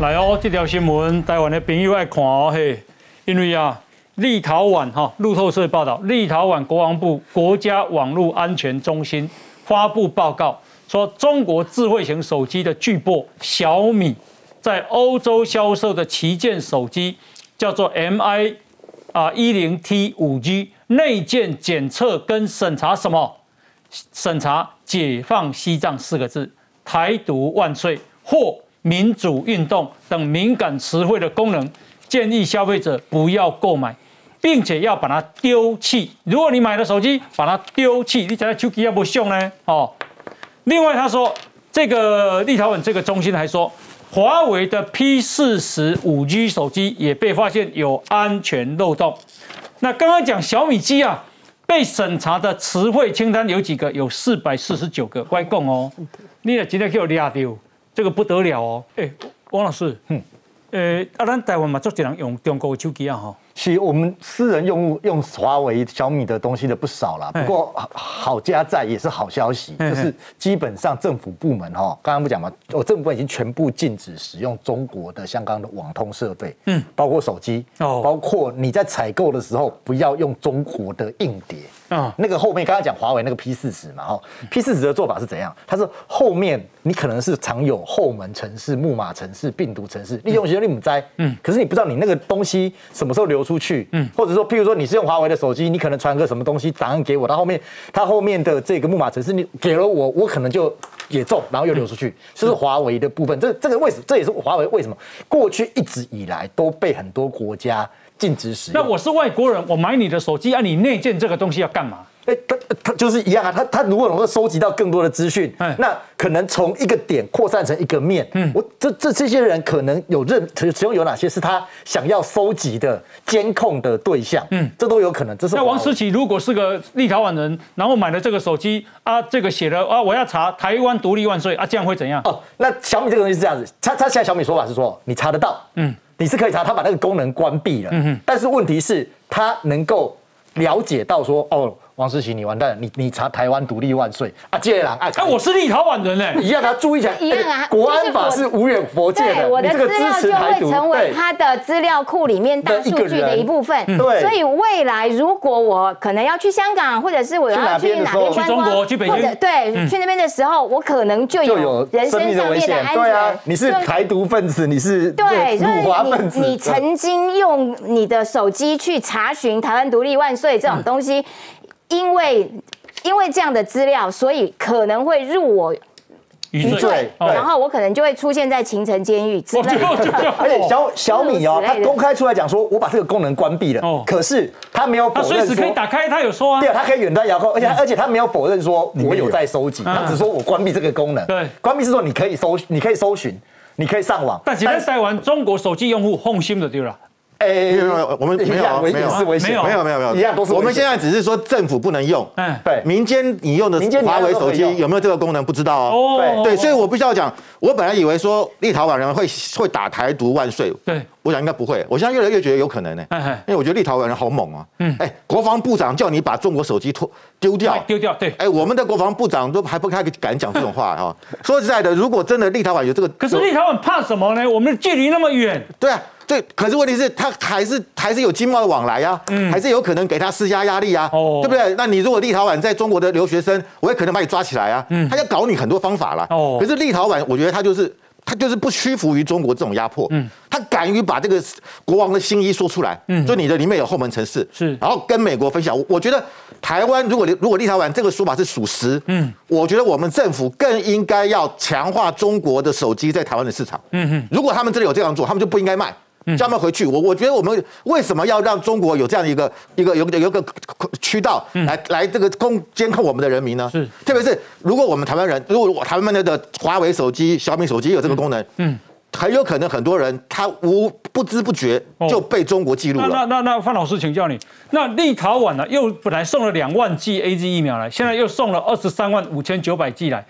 来哦，这条新闻台湾的朋友爱看哦嘿，因为啊，立陶宛哈路透社报道，立陶宛国防部国家网络安全中心发布报告说，中国智慧型手机的巨擘小米在欧洲销售的旗舰手机叫做 MI 啊一零 T 五 G 内建检测跟审查什么？审查解放西藏四个字，台独万岁或。民主运动等敏感词汇的功能，建议消费者不要购买，并且要把它丢弃。如果你买了手机，把它丢弃，你讲手机要不用呢？哦。另外，他说这个立陶宛这个中心还说，华为的 P 四十五 G 手机也被发现有安全漏洞。那刚刚讲小米机啊，被审查的词汇清单有几个？有四百四十九个，乖讲哦。你也今天给我压丢。这个不得了哦！哎，王老师，嗯，呃，啊，咱台湾嘛，做几人用中国的手机啊？哈，其实我们私人用用华为、小米的东西的不少了。不过好家在也是好消息，就是基本上政府部门哈，刚刚不讲嘛，我政府部门已经全部禁止使用中国的香港的网通设备，嗯，包括手机，哦，包括你在采购的时候不要用中国的硬碟。啊，那个后面刚刚讲华为那个 P 四十嘛，哈，P 四十的做法是怎样？它是后面你可能是藏有后门城市、木马城市、病毒城市，利用型利用灾，嗯，可是你不知道你那个东西什么时候流出去，嗯，或者说，譬如说你是用华为的手机，你可能传个什么东西档案给我，到后面它后面的这个木马城市你给了我，我可能就也中，然后又流出去，这是华为的部分。这这个为什么？这也是华为为什么过去一直以来都被很多国家。禁止使用。那我是外国人，我买你的手机，啊，你内建这个东西要干嘛？哎，他他就是一样啊，他他如果能够收集到更多的资讯，嗯那可能从一个点扩散成一个面。嗯，我这这这些人可能有认其中有哪些是他想要收集的监控的对象？嗯，这都有可能。这是那王思琪如果是个立陶宛人，然后买了这个手机啊，这个写了啊，我要查台湾独立万岁啊，这样会怎样？哦，那小米这个东西是这样子，他他现在小米说法是说你查得到，嗯。你是可以查，他把那个功能关闭了，但是问题是，他能够了解到说，哦。王思琪，你完蛋了！你你查台湾独立万岁啊！接了啊！哎，我是立陶宛人呢，一样啊，注意起来，一样啊。国安法是无远佛界的，我的资料就会成为他的资料库里面大数据的一部分。对，所以未来如果我可能要去香港，或者是我要去哪边去中国、去北京，或者对去那边的时候，我可能就有人身上面的安全。对啊，你是台独分子，你是对辱华分子，你曾经用你的手机去查询台湾独立万岁这种东西。因为因为这样的资料，所以可能会入我余罪，然后我可能就会出现在秦城监狱之类的。而且小小米哦，他公开出来讲说，我把这个功能关闭了。哦，可是他没有否认说可以打开，他有说啊。对啊，他可以远端遥控，而且而且他没有否认说我有在收集，他只说我关闭这个功能。对，关闭是说你可以搜，你可以搜寻，你可以上网。但现在台湾中国手机用户放心的对了。哎，没有没有，我们没有没有没有没有没有没有，一样都是。我们现在只是说政府不能用，嗯，对，民间你用的华为手机有没有这个功能不知道哦。对对，所以我必须要讲，我本来以为说立陶宛人会会打台独万岁，对，我想应该不会，我现在越来越觉得有可能呢，因为我觉得立陶宛人好猛啊，嗯，哎，国防部长叫你把中国手机脱丢掉，丢掉，对，哎，我们的国防部长都还不开敢讲这种话哈。说实在的，如果真的立陶宛有这个，可是立陶宛怕什么呢？我们距离那么远，对啊。对，可是问题是，他还是还是有经贸的往来呀，嗯，还是有可能给他施加压力啊，哦，对不对？那你如果立陶宛在中国的留学生，我也可能把你抓起来啊，嗯，他要搞你很多方法啦，哦，可是立陶宛，我觉得他就是他就是不屈服于中国这种压迫，嗯，他敢于把这个国王的新衣说出来，嗯，就你的里面有后门城市，是，然后跟美国分享，我觉得台湾如果如果立陶宛这个说法是属实，嗯，我觉得我们政府更应该要强化中国的手机在台湾的市场，嗯哼，如果他们真的有这样做，他们就不应该卖。叫他们回去，我我觉得我们为什么要让中国有这样一个一个有有个渠道来来这个控监控我们的人民呢？是，特别是如果我们台湾人，如果台湾的的华为手机、小米手机有这个功能，嗯，很有可能很多人他无不知不觉就被中国记录了。那那那范老师，请教你，那立陶宛呢，又本来送了两万剂 A Z 疫苗来，现在又送了二十三万五千九百剂来，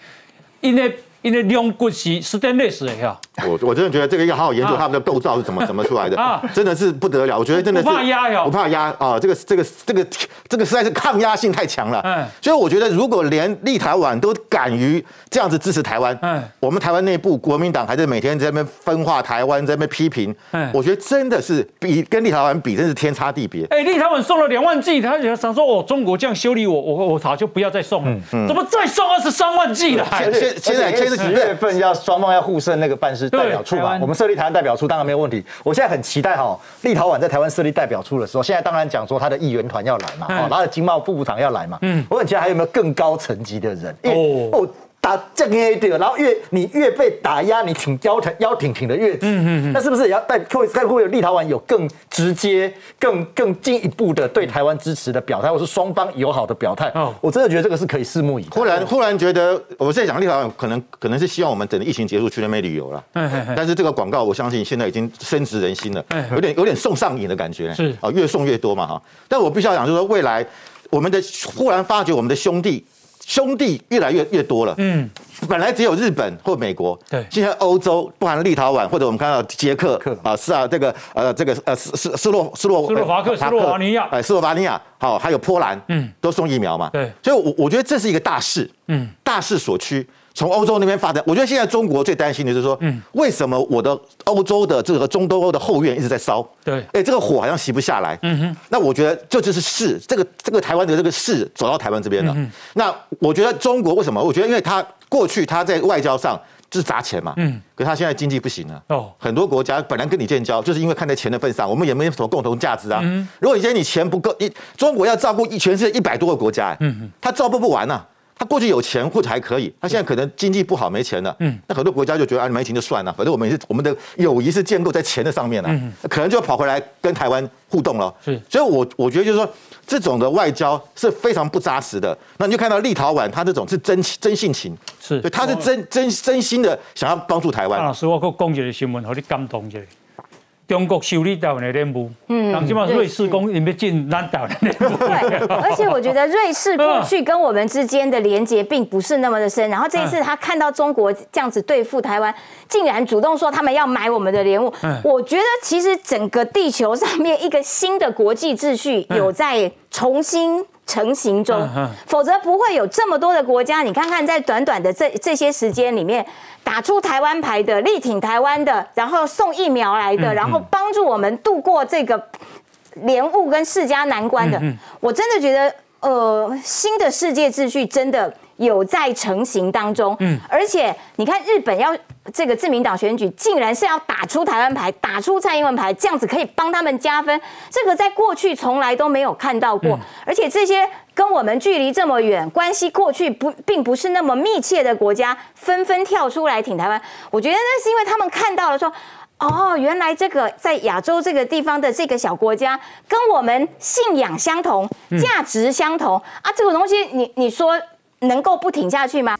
因为因为两国是是电类似的呀。我我真的觉得这个要好好研究他们的构造是怎么怎么出来的，真的是不得了。我觉得真的是不怕压呀，不怕压啊！这个这个这个这个实在是抗压性太强了。嗯，所以我觉得如果连立台湾都敢于这样子支持台湾，嗯，我们台湾内部国民党还在每天在那边分化台湾，在那边批评，嗯，我觉得真的是比跟立台湾比，真是天差地别。哎，立台湾送了两万剂，他想说哦，中国这样修理我，我我早就不要再送了，怎么再送二十三万剂了？现现在现在几月份要双方要互胜那个办事代表处嘛？我们设立台湾代表处当然没有问题。我现在很期待哈，立陶宛在台湾设立代表处的时候，现在当然讲说他的议员团要来嘛，哦，他的经贸副部长要来嘛。嗯，我很期待还有没有更高层级的人？哦。打这个一点，然后越你越被打压，你挺腰挺腰挺挺的越直，那是不是也要带会会不会有立陶宛有更直接、更更进一步的对台湾支持的表态，或是双方友好的表态？哦，我真的觉得这个是可以拭目以待。忽然忽然觉得，我在讲立陶宛可能可能是希望我们等疫情结束去那边旅游了。但是这个广告我相信现在已经深植人心了，有点有点送上瘾的感觉。是啊，越送越多嘛哈。但我必须要讲，就是说未来我们的忽然发觉我们的兄弟。兄弟越来越越多了，嗯，本来只有日本或美国，对，现在欧洲，不含立陶宛或者我们看到捷克啊，是啊，这个呃，这个呃，斯斯斯洛斯洛斯洛伐克、斯洛伐尼亚，哎，斯洛伐尼亚，好，还有波兰，嗯，都送疫苗嘛，对，所以，我我觉得这是一个大势，嗯，大势所趋。从欧洲那边发展，我觉得现在中国最担心的就是说，嗯，为什么我的欧洲的这个中东欧的后院一直在烧？对，哎，这个火好像熄不下来。嗯哼，那我觉得这就是势，这个这个台湾的这个势走到台湾这边了。那我觉得中国为什么？我觉得因为他过去他在外交上就是砸钱嘛，嗯，可他现在经济不行了。哦，很多国家本来跟你建交，就是因为看在钱的份上，我们也没有什么共同价值啊。嗯如果以前你钱不够，一中国要照顾一全世界一百多个国家，嗯哼，他照顾不完呐。他过去有钱或者还可以，他现在可能经济不好没钱了。嗯，那很多国家就觉得啊，没钱就算了，反正我们也是我们的友谊是建构在钱的上面了。嗯，可能就要跑回来跟台湾互动了。是，所以我我觉得就是说，这种的外交是非常不扎实的。那你就看到立陶宛，他这种是真真性情，是，他是真真真心的想要帮助台湾。老师，我可讲一个新闻，和你感动一下。中国修理台湾的任务，嗯，那起码瑞士公你们进南岛的任务。对，而且我觉得瑞士过去跟我们之间的连接并不是那么的深，然后这一次他看到中国这样子对付台湾，竟然主动说他们要买我们的莲雾。我觉得其实整个地球上面一个新的国际秩序有在重新。成型中，否则不会有这么多的国家。你看看，在短短的这这些时间里面，打出台湾牌的、力挺台湾的，然后送疫苗来的，然后帮助我们度过这个莲雾跟世家难关的。我真的觉得，呃，新的世界秩序真的。有在成型当中，嗯，而且你看日本要这个自民党选举，竟然是要打出台湾牌，打出蔡英文牌，这样子可以帮他们加分，这个在过去从来都没有看到过，而且这些跟我们距离这么远，关系过去不并不是那么密切的国家，纷纷跳出来挺台湾，我觉得那是因为他们看到了说，哦，原来这个在亚洲这个地方的这个小国家，跟我们信仰相同，价值相同啊，这个东西你你说。能够不挺下去吗？